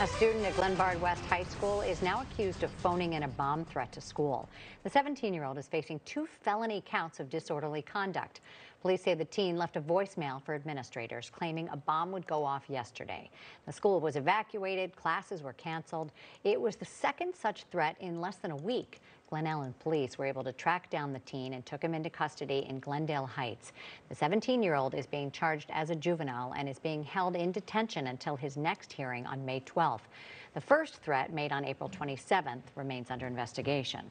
A student at Glenbard West High School is now accused of phoning in a bomb threat to school. The 17-year-old is facing two felony counts of disorderly conduct. Police say the teen left a voicemail for administrators claiming a bomb would go off yesterday. The school was evacuated, classes were canceled. It was the second such threat in less than a week. Glen Ellyn police were able to track down the teen and took him into custody in Glendale Heights. The 17-year-old is being charged as a juvenile and is being held in detention until his next hearing on May 12th. The first threat made on April 27th remains under investigation.